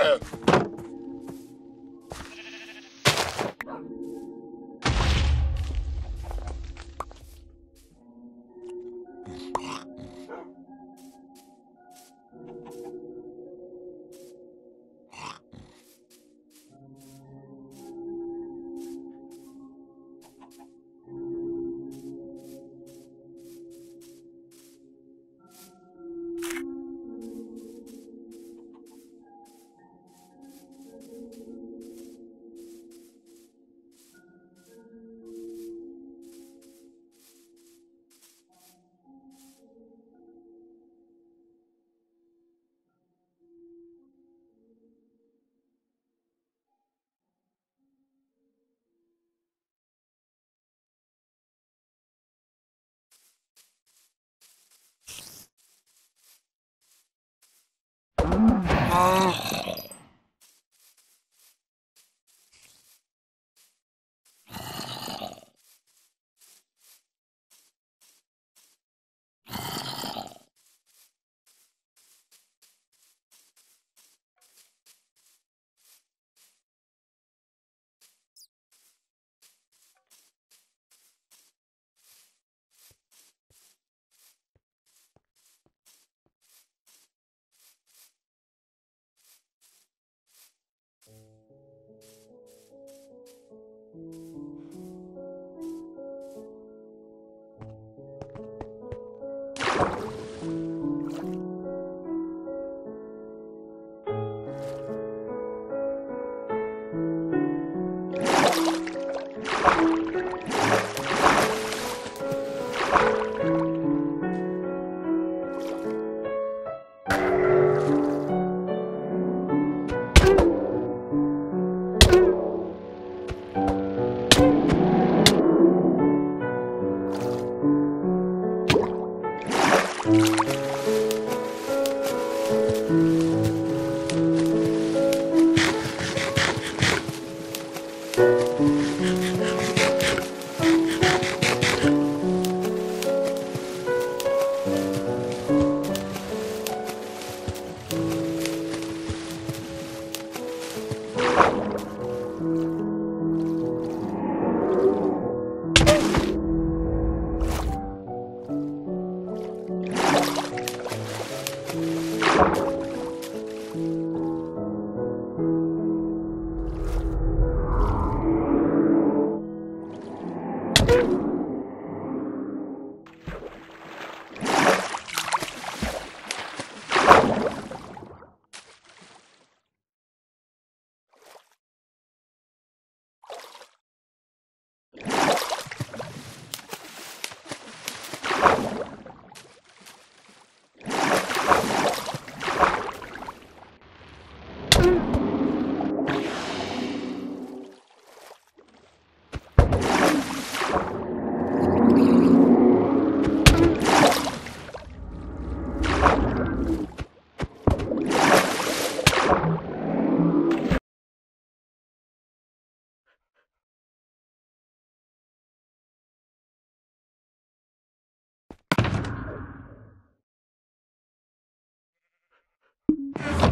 Uh. you Oh.